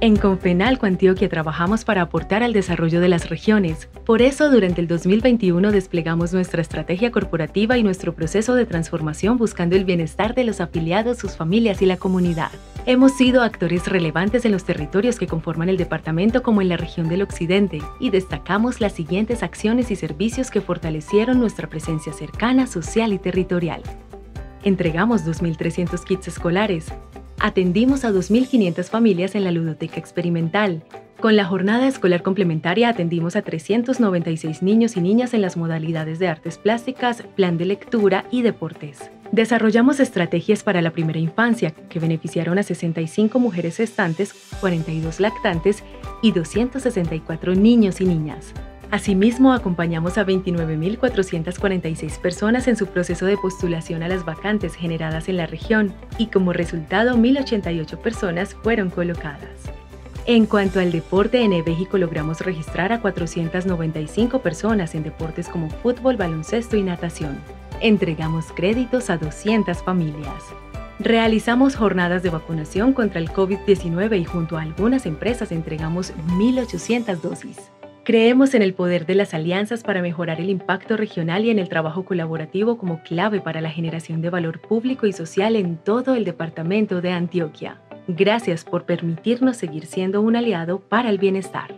En Confenalco Antioquia trabajamos para aportar al desarrollo de las regiones. Por eso, durante el 2021 desplegamos nuestra estrategia corporativa y nuestro proceso de transformación buscando el bienestar de los afiliados, sus familias y la comunidad. Hemos sido actores relevantes en los territorios que conforman el departamento como en la región del occidente y destacamos las siguientes acciones y servicios que fortalecieron nuestra presencia cercana, social y territorial. Entregamos 2.300 kits escolares, atendimos a 2.500 familias en la ludoteca experimental. Con la jornada escolar complementaria atendimos a 396 niños y niñas en las modalidades de artes plásticas, plan de lectura y deportes. Desarrollamos estrategias para la primera infancia que beneficiaron a 65 mujeres gestantes, 42 lactantes y 264 niños y niñas. Asimismo, acompañamos a 29.446 personas en su proceso de postulación a las vacantes generadas en la región y como resultado 1.088 personas fueron colocadas. En cuanto al deporte, en México logramos registrar a 495 personas en deportes como fútbol, baloncesto y natación. Entregamos créditos a 200 familias. Realizamos jornadas de vacunación contra el COVID-19 y junto a algunas empresas entregamos 1.800 dosis. Creemos en el poder de las alianzas para mejorar el impacto regional y en el trabajo colaborativo como clave para la generación de valor público y social en todo el departamento de Antioquia. Gracias por permitirnos seguir siendo un aliado para el bienestar.